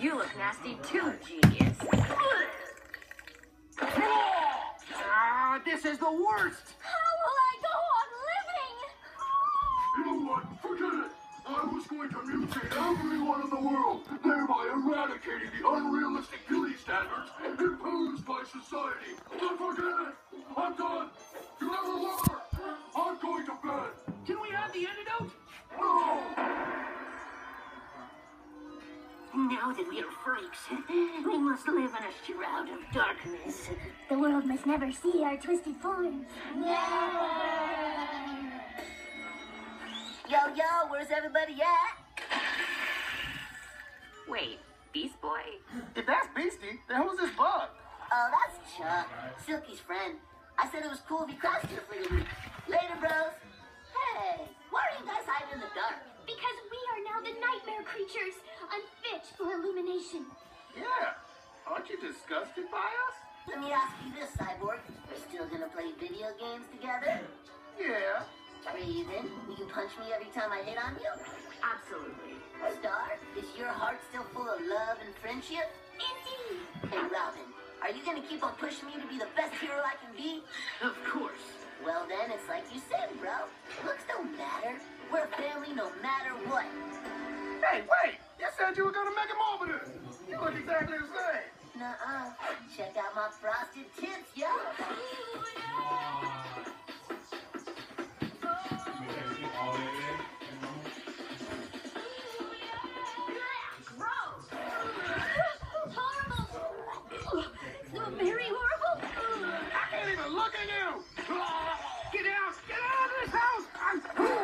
You look nasty too, genius. Ah, this is the worst. How will I go on living? You know what? Forget it. I was going to mutate everyone in the world, thereby eradicating the unrealistic beauty standards imposed by society. But forget it. I'm done. You never were. Now that we are freaks, we must live in a shroud of darkness. The world must never see our twisted forms. Yo, yo, where's everybody at? Wait, Beast Boy? If that's Beastie, then who's this bug? Oh, that's Chuck, Silkie's friend. I said it was cool if he crossed here for a week. Later, bros. Hey, why are you guys hiding in the dark? Because we are now the nightmare creatures, unfit for illumination. Yeah. Aren't you disgusted by us? Let me ask you this, Cyborg. We're still gonna play video games together? Yeah. Raven, will you punch me every time I hit on you? Absolutely. Star, is your heart still full of love and friendship? Indeed. Hey, Robin, are you gonna keep on pushing me to be the best hero I can be? Of course. Well then, it's like you said, bro. Looks don't said you were gonna make him over this. You look exactly the same. Nuh-uh. Check out my frosted tips, yo. Horrible. So very horrible. I can't even look at you. Get out! Get out of this house! I'm...